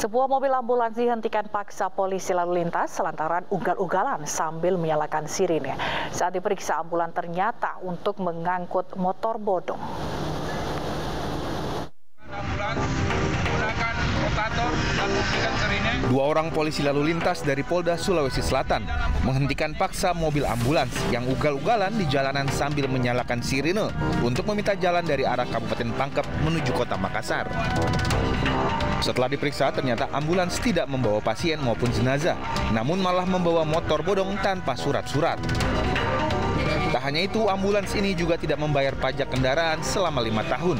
Sebuah mobil ambulans dihentikan paksa polisi lalu lintas lantaran ugal-ugalan sambil menyalakan sirine. Saat diperiksa ambulan ternyata untuk mengangkut motor bodong. Dua orang polisi lalu lintas dari Polda Sulawesi Selatan menghentikan paksa mobil ambulans yang ugal-ugalan di jalanan sambil menyalakan sirine untuk meminta jalan dari arah Kabupaten Pangkep menuju kota Makassar. Setelah diperiksa, ternyata ambulans tidak membawa pasien maupun jenazah, namun malah membawa motor bodong tanpa surat-surat. Tak hanya itu, ambulans ini juga tidak membayar pajak kendaraan selama lima tahun.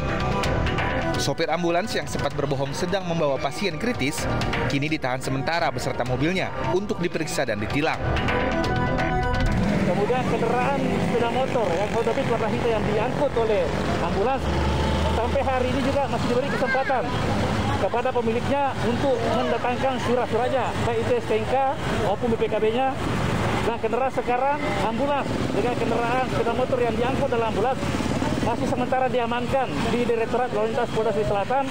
Sopir ambulans yang sempat berbohong sedang membawa pasien kritis, kini ditahan sementara beserta mobilnya untuk diperiksa dan ditilang. Kemudian kendaraan sepeda motor yang Honda warna hitam yang diangkut oleh ambulans sampai hari ini juga masih diberi kesempatan kepada pemiliknya untuk mendatangkan surat-suratnya, baik itu STNK maupun BPKB-nya. Nah, kendaraan sekarang ambulans dengan kendaraan sepeda motor yang diangkut dalam ambulans masih sementara diamankan di Direktorat Lalu Lintas Polda Sulawesi Selatan.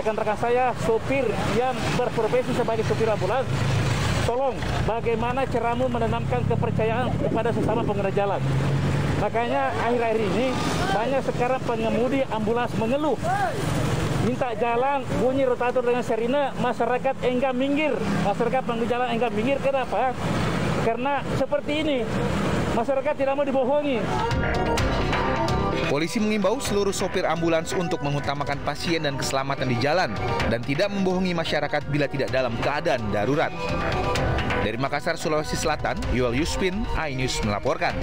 Rekan-rekan saya, sopir yang berprofesi sebagai sopir ambulans, tolong bagaimana caramu menanamkan kepercayaan kepada sesama pengguna jalan. Makanya akhir-akhir ini banyak sekarang pengemudi ambulans mengeluh. Minta jalan bunyi rotator dengan serina masyarakat enggak minggir. Masyarakat pengguna jalan enggak minggir. Kenapa? Karena seperti ini masyarakat tidak mau dibohongi Polisi mengimbau seluruh sopir ambulans untuk mengutamakan pasien dan keselamatan di jalan dan tidak membohongi masyarakat bila tidak dalam keadaan darurat. Dari Makassar, Sulawesi Selatan, Yul Yuspin, iNews melaporkan.